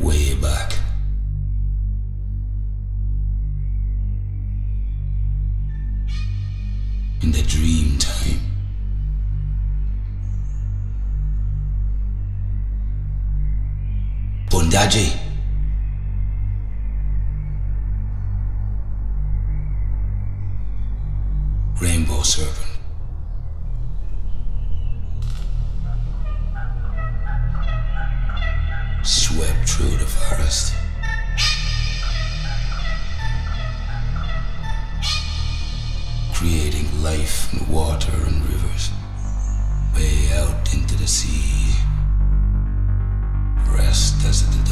Way back. In the dream time. Bundadji. Rainbow Serpent. Life and water and rivers. Way out into the sea. Rest as it did